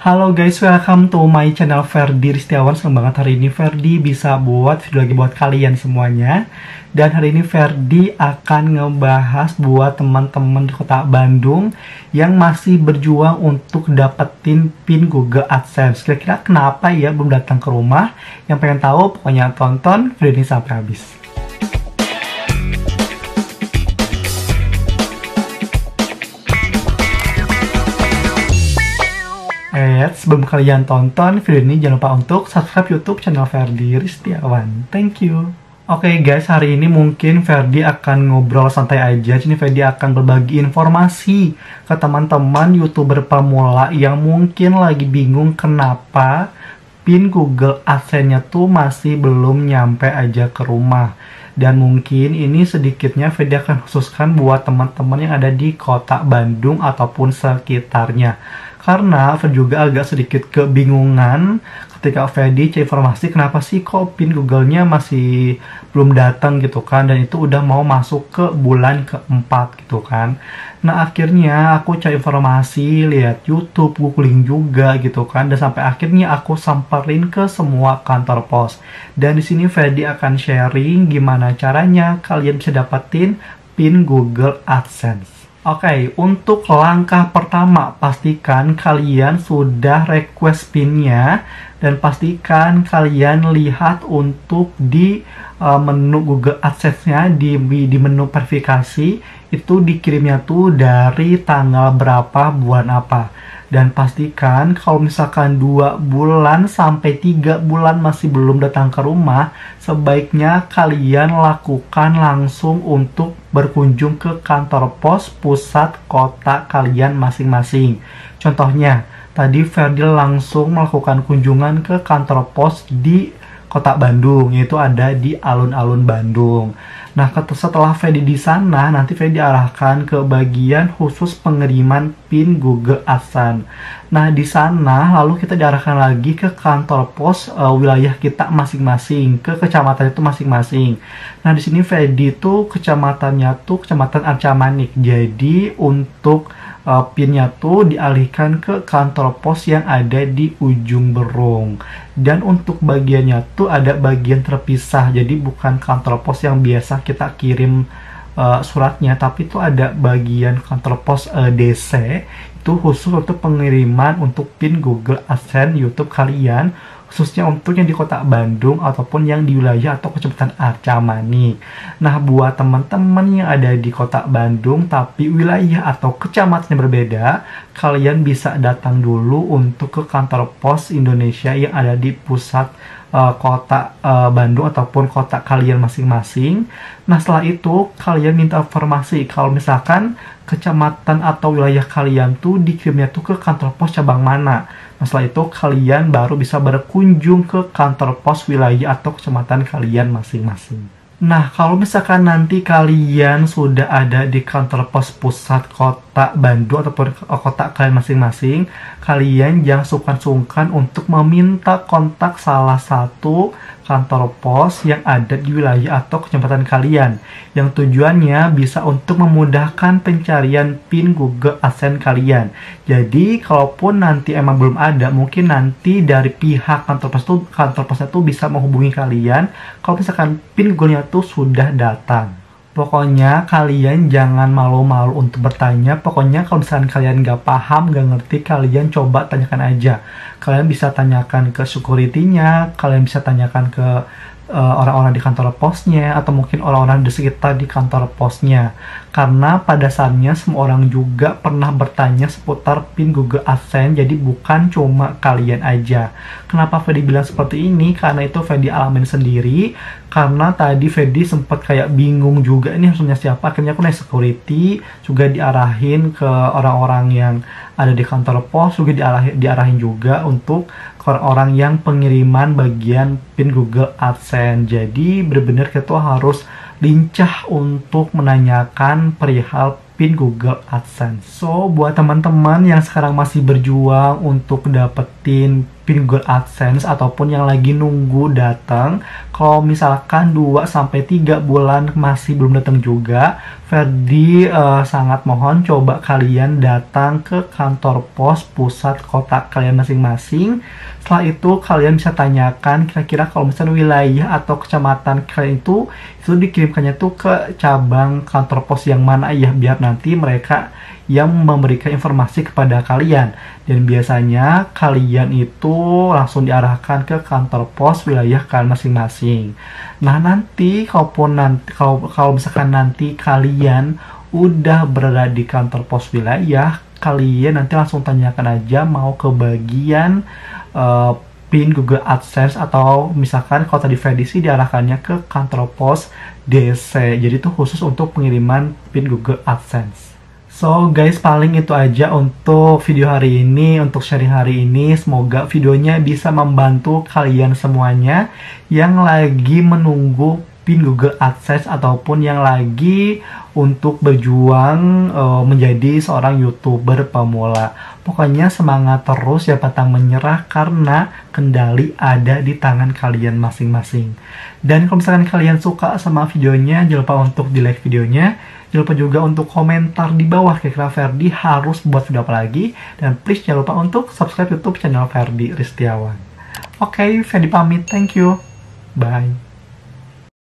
Halo guys, welcome to my channel Ferdi Ristiawan. Senang banget hari ini Ferdi bisa buat video lagi buat kalian semuanya. Dan hari ini Ferdi akan ngebahas buat teman-teman di kota Bandung Yang masih berjuang untuk dapetin pin Google AdSense. Kira-kira kenapa ya belum datang ke rumah? Yang pengen tahu pokoknya tonton video ini sampai habis sebelum kalian tonton video ini jangan lupa untuk subscribe YouTube channel Ferdi Ristiawan. Thank you. Oke okay guys, hari ini mungkin Ferdi akan ngobrol santai aja. Sini Ferdi akan berbagi informasi ke teman-teman YouTuber pemula yang mungkin lagi bingung kenapa pin Google AdSense-nya tuh masih belum nyampe aja ke rumah. Dan mungkin ini sedikitnya Ferdi akan khususkan buat teman-teman yang ada di kota Bandung ataupun sekitarnya karena juga agak sedikit kebingungan ketika Fedi cari informasi kenapa sih kok pin Google-nya masih belum datang gitu kan? Dan itu udah mau masuk ke bulan keempat gitu kan. Nah akhirnya aku cari informasi lihat YouTube googling juga gitu kan. Dan sampai akhirnya aku samperin ke semua kantor pos. Dan di sini Fedi akan sharing gimana caranya kalian bisa dapetin pin Google AdSense Oke, okay, untuk langkah pertama, pastikan kalian sudah request pinnya dan pastikan kalian lihat untuk di uh, menu Google AdSense-nya di, di menu verifikasi itu dikirimnya tuh dari tanggal berapa bulan apa dan pastikan kalau misalkan dua bulan sampai tiga bulan masih belum datang ke rumah sebaiknya kalian lakukan langsung untuk berkunjung ke kantor pos pusat kota kalian masing-masing. Contohnya tadi Ferdil langsung melakukan kunjungan ke kantor pos di kota Bandung yaitu ada di alun-alun Bandung Nah, setelah Fedi di sana, nanti Fedi diarahkan ke bagian khusus pengiriman PIN Google AdSense. Nah, di sana lalu kita diarahkan lagi ke kantor pos uh, wilayah kita masing-masing, ke kecamatan itu masing-masing. Nah, di sini Fedi itu kecamatannya tuh kecamatan Arcamanik. Jadi, untuk uh, pinnya tuh dialihkan ke kantor pos yang ada di ujung Berung. Dan untuk bagiannya tuh ada bagian terpisah. Jadi bukan kantor pos yang biasa kita kirim uh, suratnya, tapi itu ada bagian kantor pos uh, eh, DC itu khusus untuk pengiriman untuk pin Google AdSense YouTube kalian khususnya untuk yang di kota Bandung ataupun yang di wilayah atau kecamatan Arcamani. Nah, buat teman-teman yang ada di kota Bandung tapi wilayah atau kecamatan yang berbeda, kalian bisa datang dulu untuk ke kantor pos Indonesia yang ada di pusat uh, kota uh, Bandung ataupun kota kalian masing-masing. Nah, setelah itu kalian minta informasi kalau misalkan kecamatan atau wilayah kalian tuh dikirimnya tuh ke kantor pos cabang mana. Nah, setelah itu kalian baru bisa berkunjung ke kantor pos wilayah atau kecamatan kalian masing-masing. Nah, kalau misalkan nanti kalian sudah ada di kantor pos pusat kota Bandung ataupun kota kalian masing-masing, kalian jangan sungkan-sungkan untuk meminta kontak salah satu kantor pos yang ada di wilayah atau kecamatan kalian, yang tujuannya bisa untuk memudahkan pencarian PIN Google AdSense kalian. Jadi, kalaupun nanti emang belum ada, mungkin nanti dari pihak kantor pos itu kantor posnya itu bisa menghubungi kalian kalau misalkan PIN Google-nya itu sudah datang. Pokoknya kalian jangan malu-malu untuk bertanya. Pokoknya kalau misalkan kalian nggak paham, nggak ngerti, kalian coba tanyakan aja. Kalian bisa tanyakan ke security-nya, kalian bisa tanyakan ke Eh, orang-orang uh, di kantor posnya atau mungkin orang-orang di sekitar di kantor posnya karena pada saatnya semua orang juga pernah bertanya seputar pin Google AdSense jadi bukan cuma kalian aja. Kenapa Fedi bilang seperti ini? Karena itu Fedi alamin sendiri. Karena tadi Fedi sempat kayak bingung juga ini harusnya siapa? Akhirnya aku naik security juga diarahin ke orang-orang yang ada di kantor pos juga diarahin, diarahin juga untuk orang-orang yang pengiriman bagian pin Google AdSense. Jadi benar-benar kita harus lincah untuk menanyakan perihal pin Google AdSense. So, buat teman-teman yang sekarang masih berjuang untuk dapetin pin Google AdSense ataupun yang lagi nunggu datang kalau misalkan 2 sampai 3 bulan masih belum datang juga Ferdi uh, sangat mohon coba kalian datang ke kantor pos pusat kota kalian masing-masing. Setelah itu kalian bisa tanyakan kira-kira kalau misalnya wilayah atau kecamatan kalian itu itu dikirimkannya tuh ke cabang kantor pos yang mana ya biar nanti mereka yang memberikan informasi kepada kalian. Dan biasanya kalian itu langsung diarahkan ke kantor pos wilayah kalian masing-masing. Nah nanti kalaupun nanti kalau kalau misalkan nanti kalian udah berada di kantor pos wilayah, kalian nanti langsung tanyakan aja mau ke bagian uh, pin Google AdSense atau misalkan kalau tadi Freddy diarahkannya ke kantor pos DC. Jadi itu khusus untuk pengiriman pin Google AdSense. So guys paling itu aja untuk video hari ini, untuk sharing hari ini. Semoga videonya bisa membantu kalian semuanya yang lagi menunggu pin Google AdSense ataupun yang lagi untuk berjuang uh, menjadi seorang youtuber pemula. Pokoknya semangat terus ya patang menyerah karena kendali ada di tangan kalian masing-masing. Dan kalau misalkan kalian suka sama videonya, jangan lupa untuk di like videonya Jangan lupa juga untuk komentar di bawah kira-kira Ferdi harus buat video apa lagi. Dan please jangan lupa untuk subscribe YouTube channel Ferdi Ristiawan. Oke, okay, Ferdi pamit. Thank you. Bye.